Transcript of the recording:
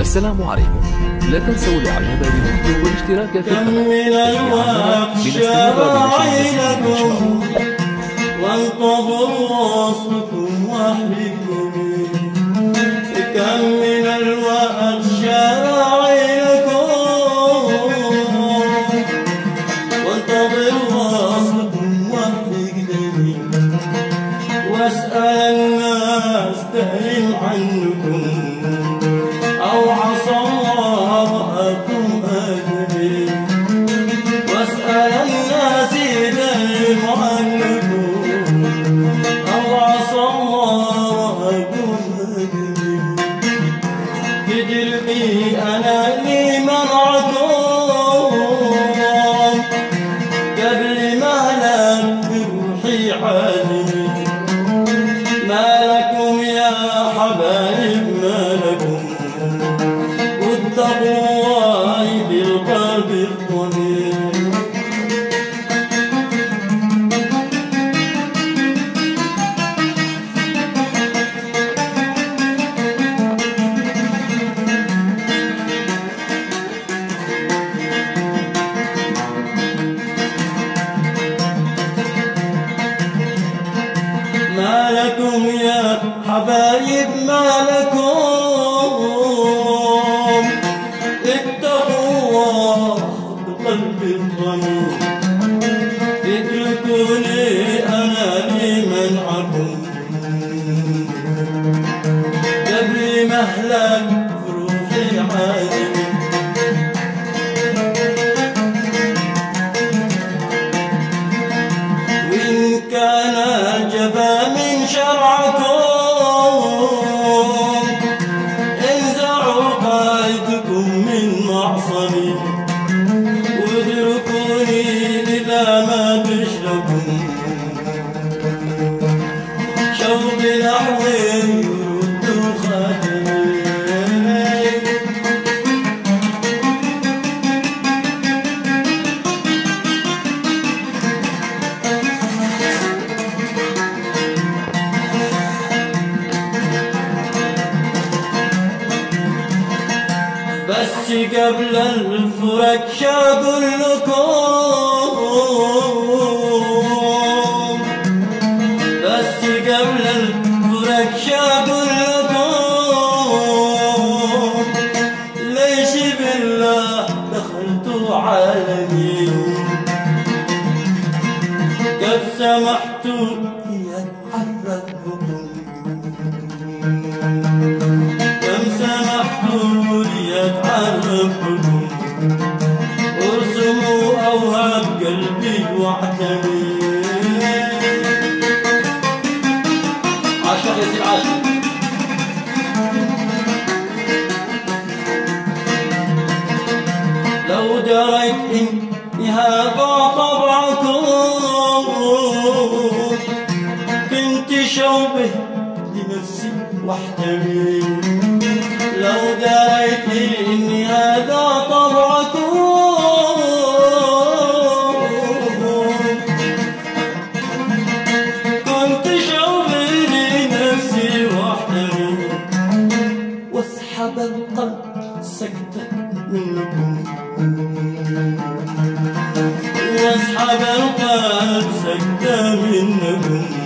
السلام عليكم. لا تنسوا الاعجاب بالفيديو والاشتراك في كم من الوقت شراعينكم وانتظروا وصلكم بالقلب الضمير ما يا حبايب ما لكم بقلب الضمير اتركوني أنا لمنعكم قبل مهلك روحي ما تشركم شوق بس قبل الفرق شاقول لكم. قد سمحتوا يتحرككم كم سمحتوا لي اتعرفكم ارسموا أوهام قلبي واعتني. عاشق يا سيد عاشق. لو دريت إني هذا طبعكم شوبه لنفسي واحتمي لو دريت إني هذا طبعكم كنت شوبي لنفسي واحتمي واسحب القلب سكتة منكم واسحب القلب سكتة منكم